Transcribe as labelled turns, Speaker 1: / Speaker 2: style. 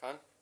Speaker 1: Con?